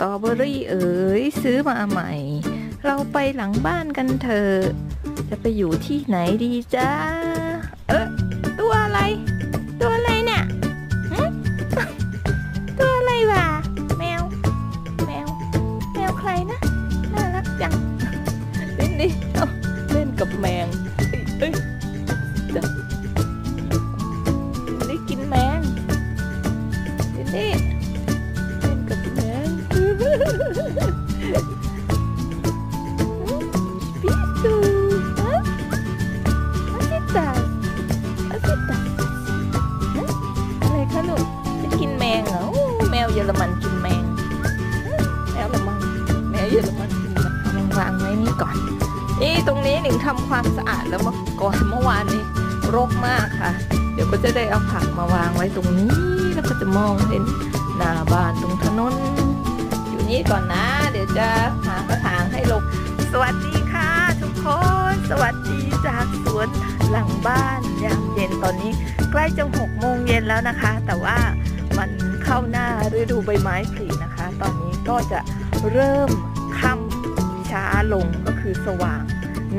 ตรอเบอรี่เอ๋ยซื้อมาใหม่ เราไปหลังบ้านกันเถอะ จะไปอยู่ที่ไหนดีจ้าเออ เยอรมันกินแมงฮะแมวเยอรมันแมวเยอรมันกินแมงเอาแมงวางไว้นี่ก่อนนี่ตรงนี้หนิงทำความสะอาดแล้วเมื่อก่อนเมื่อวานนี้รกมากค่ะ เดี๋ยวก็จะได้เอาผักมาวางไว้ตรงนี้แล้วก็จะมองเห็นหน้าบ้านตรงถนนอยู่นี่ก่อนนะ เดี๋ยวจะหากระถางให้ลงสวัสดีค่ะทุกคน สวัสดีจากสวนหลังบ้านยามเย็นตอนนี้ ใกล้จะหกโมงเย็นแล้วนะคะ แต่ว่ามัน เข้าหน้าฤดูใบไม้ผลินะคะ ตอนนี้ก็จะเริ่มค่ำช้าลงก็คือสว่าง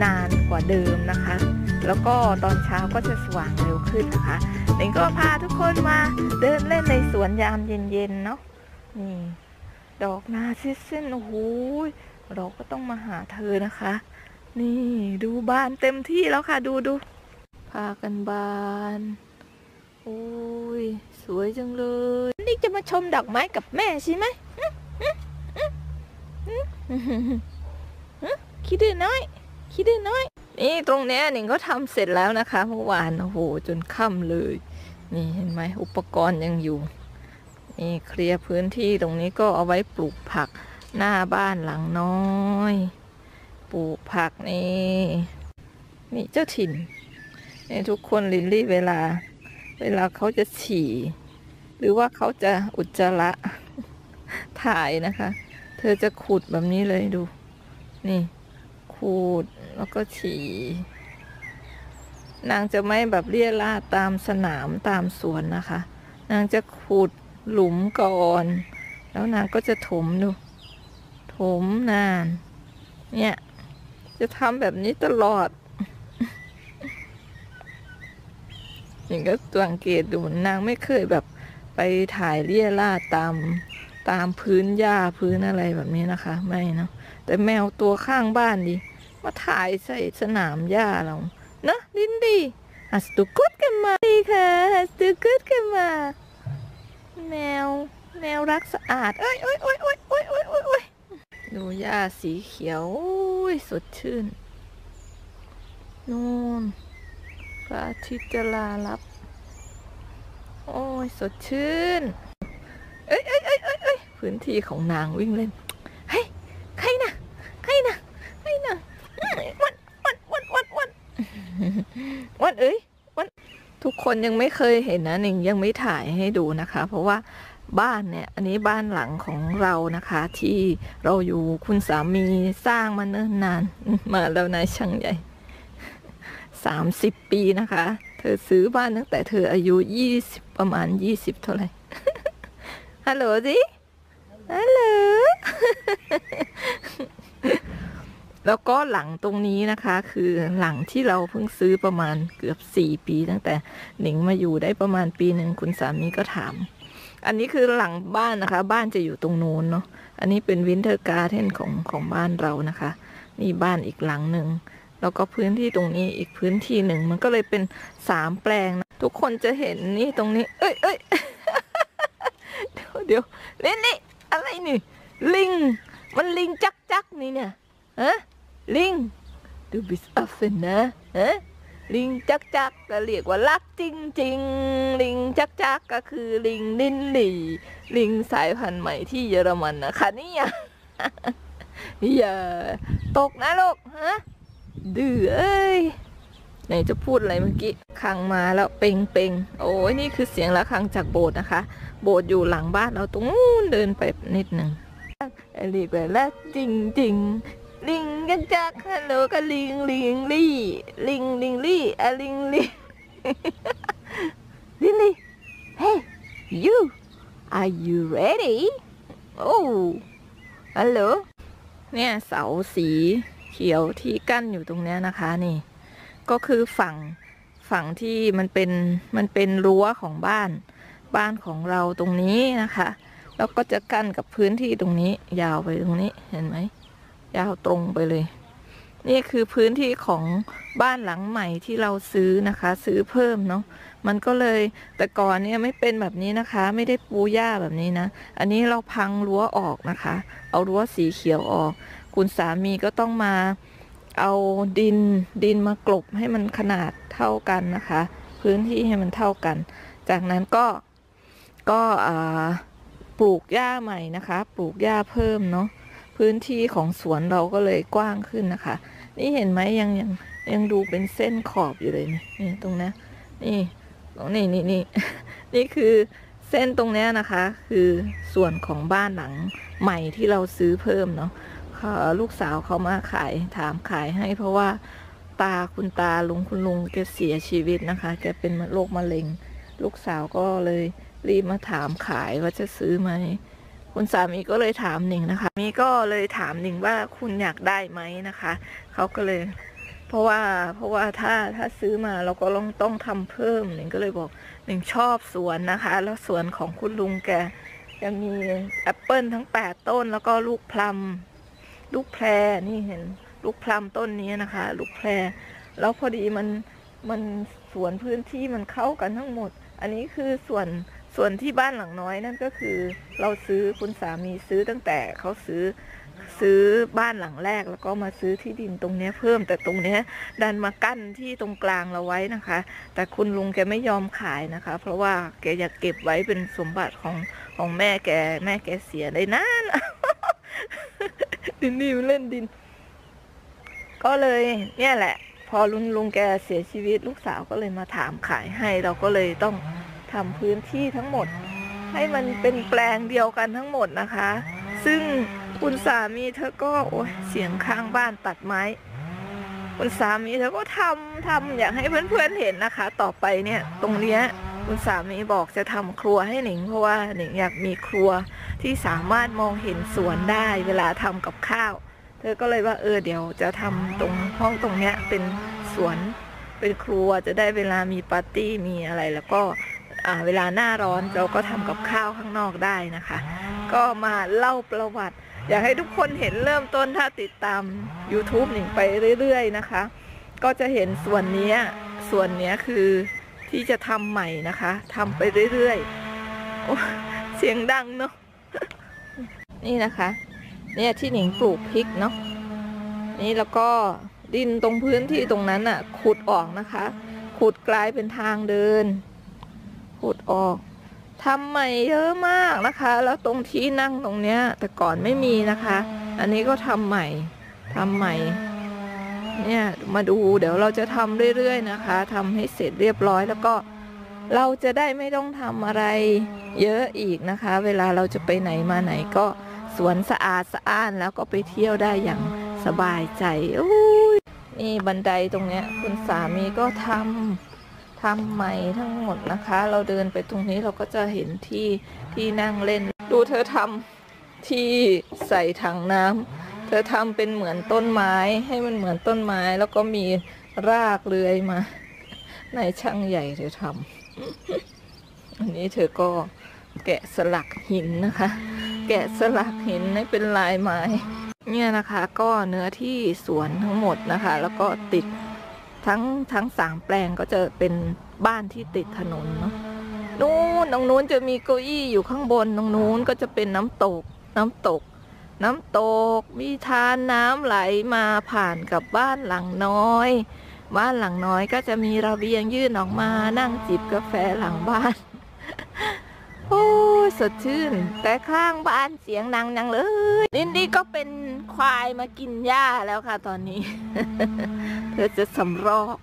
นานกว่าเดิมนะคะ แล้วก็ตอนเช้าก็จะสว่างเร็วขึ้นนะคะเองก็พาทุกคนมาเดินเล่นในสวนยามเย็นๆเนาะนี่ ดอกนาซิสเซนโอ้โหเราก็ต้องมาหาเธอนะคะ นี่ดูบานเต็มที่แล้วค่ะ ดูดูพากันบาน โอ้ย สวยจังเลย นี่จะมาชมดอกไม้กับแม่ใช่ไหมคิดดื้อน้อย คิดดื้อน้อย นี่ตรงเนี้ยหนิงก็ทำเสร็จแล้วนะคะเมื่อวานโอ้โหจนค่ำเลย นี่เห็นไหมอุปกรณ์ยังอยู่นี่เคลียร์พื้นที่ตรงนี้ก็เอาไว้ปลูกผักหน้าบ้านหลังน้อย ปลูกผักนี่ นี่เจ้าถิ่นนี่ทุกคนลินลี่เวลา เวลาเขาจะฉี่ หรือว่าเขาจะอุจจาระถ่ายนะคะ เธอจะขุดแบบนี้เลยดู นี่ ขูดแล้วก็ฉี่ นางจะไม่แบบเลี่ยราตามสนามตามสวนนะคะ นางจะขุดหลุมก่อน แล้วนางก็จะถมดู ถมนาน เนี่ย จะทำแบบนี้ตลอด อย่า งก็สังเกตดูนางไม่เคยแบบไปถ่ายเลี่ยราตามตามพื้นหญ้าพื้นอะไรแบบนี้นะคะ ไม่เนะแต่แมวตัวข้างบ้านดิมาถ่ายใส่สนามหญ้าเรานะลินดีฮัสตูกุดกันมาดีค่ะฮัสตูกุดกันมา แมวแมวรักสะอาดเอ้ยเอ้ยเอ้ยเอ้ยเอ้ยเอ้ยเอ้ยเอ้ยดูหญ้าสีเขียวโอ้ยสดชื่นนู่นพระอาทิตย์จะลาลับ โอ้ยสดชื่น เอ้ยเอ้ยเอ้ยเอ้ยเอ้ยพื้นที่ของนางวิ่งเล่น เฮ้ย ใครนะใครนะใครนะวันวันวันวันวันวันเอ้ยวัดทุกคนยังไม่เคยเห็นนะหนิงยังไม่ถ่ายให้ดูนะคะ เพราะว่าบ้านเนี่ย อันนี้บ้านหลังของเรานะคะ ที่เราอยู่คุณสามีสร้างมาเนิ่นนาน มาแล้วนายช่างใหญ่สามสิบปีนะคะ เธอซื้อบ้านตั้งแต่เธออายุยี่สิบประมาณยี่สิบเท่าไหร่ ฮัลโหลสิฮัลโหล แล้วก็หลังตรงนี้นะคะ คือหลังที่เราเพิ่งซื้อประมาณเกือบสี่ปี ตั้งแต่หนิงมาอยู่ได้ประมาณปีหนึ่งคุณสามีก็ถาม อันนี้คือหลังบ้านนะคะ บ้านจะอยู่ตรงนู้นเนาะ อันนี้เป็น Wintergarten ของของบ้านเรานะคะ นี่บ้านอีกหลังหนึ่ง แล้วก็พื้นที่ตรงนี้อีกพื้นที่หนึ่ง มันก็เลยเป็นสามแปลงนะทุกคนจะเห็นนี่ตรงนี้ เอ้ยเอ้ยเดี๋ยวเดี๋ยวเล่นนี่อะไรนี่ลิง มันลิงจักจักนี่เนี่ยฮะลิงดูบิสอัฟเฟนนะฮะลิงจักจักก็เรียกว่ารักจริงจริงลิงจักจักก็คือลิงนินหลีลิงสายพันธุ์ใหม่ที่เยอรมันนะคะนี่ยอย่าตกนะลูกฮะ ดื้อเอ้ยไหนจะพูดอะไรเมื่อกี้คังมาแล้วเปงเปงโอ้ยนี่คือเสียงะระฆังจากโบสถ์นะคะ โบสถ์อยู่หลังบ้านเราตรงนู้นเดินไปนิดหนึ่งเรียกว่ารักจริงจริงลิงกันจักฮัลโหลก็ลิงลิงลี่ลิงลิงลี่อะลิงลี่ลิงลี่ hey you are you ready oh ฮัลโหลเนี่ยเสาสี ขียวที่กั้นอยู่ตรงนี้นะคะนี่ ก็คือฝั่งฝั่งที่มันเป็นมันเป็นรั้วของบ้านบ้านของเราตรงนี้นะคะ แล้วก็จะกั้นกับพื้นที่ตรงนี้ ยาวไปตรงนี้เห็นไหมยาวตรงไปเลย นี่คือพื้นที่ของบ้านหลังใหม่ที่เราซื้อนะคะ ซื้อเพิ่มเนาะมันก็เลยแต่ก่อนเนี่ยไม่เป็นแบบนี้นะคะ ไม่ได้ปูหญ้าแบบนี้นะ อันนี้เราพังรั้วออกนะคะ เอารั้วสีเขียวออก คุณสามีก็ต้องมาเอาดินดินมากลบให้มันขนาดเท่ากันนะคะ พื้นที่ให้มันเท่ากัน จากนั้นก็ก็ปลูกหญ้าใหม่นะคะ ปลูกหญ้าเพิ่มเนาะพื้นที่ของสวนเราก็เลยกว้างขึ้นนะคะ นี่เห็นไหมยังยังยังดูเป็นเส้นขอบอยู่เลยนี่นี่ตรงนี้นี่ตรงนี่นี่นี่นี่คือเส้นตรงเนี้ยนะคะ คือส่วนของบ้านหลังใหม่ที่เราซื้อเพิ่มเนาะ ลูกสาวเขามาขายถามขายให้ เพราะว่าตาคุณตาลุงคุณลุงแกเสียชีวิตนะคะแกเป็นโรคมะเร็ง ลูกสาวก็เลยรีบมาถามขายว่าจะซื้อไหมคุณสามีก็เลยถามหนิงนะคะมีก็เลยถามหนิงว่าคุณอยากได้ไหมนะคะเขาก็เลย เพราะว่าเพราะว่าถ้าถ้าซื้อมาเราก็ต้องต้องทำเพิ่มหนิงก็เลยบอกหนิงชอบสวนนะคะ แล้วสวนของคุณลุงแกแกมีแอปเปิลทั้งแปดต้นแล้วก็ลูกพลัม ลูกแพรนี่เห็น ลูกพลัมต้นนี้นะคะ ลูกแพร แล้วพอดีมันมันสวนพื้นที่มันเข้ากันทั้งหมด อันนี้คือส่วนส่วนที่บ้านหลังน้อยนั่นก็คือ เราซื้อคุณสามีซื้อตั้งแต่เขาซื้อซื้อบ้านหลังแรกแล้วก็มาซื้อที่ดินตรงนี้เพิ่มแต่ตรงนี้ดันมากั้นที่ตรงกลางเราไว้นะคะ แต่คุณลุงแกไม่ยอมขายนะคะ เพราะว่าแกอยากเก็บไว้เป็นสมบัติของของแม่แกแม่แกเสียได้นาน ดินนี่มันเล่นดิน ก็เลย เนี่ยแหละ พอลุงลุงแกเสียชีวิตลูกสาวก็เลยมาถามขายให้ เราก็เลยต้องทำพื้นที่ทั้งหมด ให้มันเป็นแปลงเดียวกันทั้งหมดนะคะ ซึ่งคุณสามีเธอก็โอ้ยเสียงข้างบ้านตัดไม้คุณสามีเธอก็ทำทำอยากให้เพื่อนๆเห็นนะคะ ต่อไปเนี่ย ตรงเนี้ย คุณสามีบอกจะทำครัวให้หนิง เพราะว่าหนิงอยากมีครัวที่สามารถมองเห็นสวนได้เวลาทำกับข้าว เธอก็เลยว่าเออเดี๋ยวจะทำตรงห้องตรงเนี้ยเป็นสวนเป็นครัวจะได้เวลามีปาร์ตี้มีอะไร แล้วก็เวลาหน้าร้อนเราก็ทำกับข้าวข้างนอกได้นะคะ ก็มาเล่าประวัติ อยากให้ทุกคนเห็นเริ่มต้นถ้าติดตาม YouTube หนิงไปเรื่อย ๆ นะคะ ก็จะเห็นส่วนนี้ส่วนนี้คือ ที่จะทำใหม่นะคะทำไปเรื่อยๆเสียงดังเนาะนี่นะคะ เนี่ยที่หนิงปลูกพริกเนาะนี่แล้วก็ดินตรงพื้นที่ตรงนั้นอะ ขุดออกนะคะ ขุดกลายเป็นทางเดิน ขุดออกทำใหม่เยอะมากนะคะ แล้วตรงที่นั่งตรงเนี้ย แต่ก่อนไม่มีนะคะ อันนี้ก็ทำใหม่ทำใหม่ เนี่ยมาดูเดี๋ยวเราจะทำเรื่อยๆนะคะทำให้เสร็จเรียบร้อยแล้วก็เราจะได้ไม่ต้องทำอะไรเยอะอีกนะคะ เวลาเราจะไปไหนมาไหนก็สวนสะอาดสะอ้านแล้วก็ไปเที่ยวได้อย่างสบายใจนี่บันไดตรงเนี้ยคุณสามีก็ทำทำใหม่ทั้งหมดนะคะ เราเดินไปตรงนี้เราก็จะเห็นที่ที่นั่งเล่น ดูเธอทำที่ใส่ถังน้ำ เธอทำเป็นเหมือนต้นไม้ให้มันเหมือนต้นไม้ แล้วก็มีรากเลื้อยมา ในช่างใหญ่เธอทำอันนี้เธอก็แกะสลักหินนะคะ แกะสลักหินให้เป็นลายไม้ เนี่ยนะคะก็เนื้อที่สวนทั้งหมดนะคะ แล้วก็ติดทั้งทั้งสามแปลงก็จะเป็นบ้านที่ติดถนนเนาะนู้นตรงนู้นจะมีเก้าอี้อยู่ข้างบนตรงนู้นก็จะเป็นน้ำตกน้ำตก น้ำตก มีทานน้ำไหลมาผ่านกับบ้านหลังน้อย บ้านหลังน้อยก็จะมีระเบียงยื่นออกมานั่งจิบกาแฟหลังบ้าน โอ้ยสดชื่น แต่ข้างบ้านเสียงดังนังเลยนินนี่ก็เป็นควายมากินหญ้าแล้วค่ะตอนนี้ เธอจะสำรอก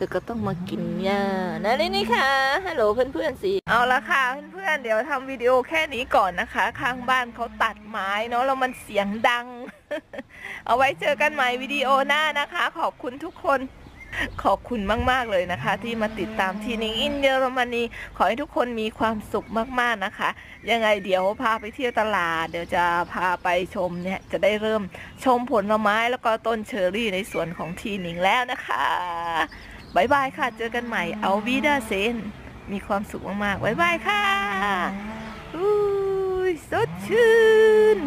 ธอก็ต้องมากินหญ้านะนี่นี่ค่ะฮัลโหลเพื่อนๆสิเอาละค่ะเพื่อนๆเดี๋ยวทำวิดีโอแค่นี้ก่อนนะคะ ข้างบ้านเขาตัดไม้เนาะแล้วมันเสียงดัง เอาไว้เจอกันใหม่วิดีโอหน้านะคะ ขอบคุณทุกคนขอบคุณมาก ๆ เลยนะคะ ที่มาติดตามทีนิง in เยอรมนี ขอให้ทุกคนมีความสุขมาก ๆ นะคะ ยังไงเดี๋ยวพาไปเที่ยวตลาด เดี๋ยวจะพาไปชมเนี่ย จะได้เริ่มชมผลไม้แล้วก็ต้นเชอร์รี่ในสวนของทีนิงแล้วนะคะ bye bye ค่ะ เจอกันใหม่ auf Wiedersehen มีความสุขมากๆ bye bye ค่ะอุ้ยสดชื่น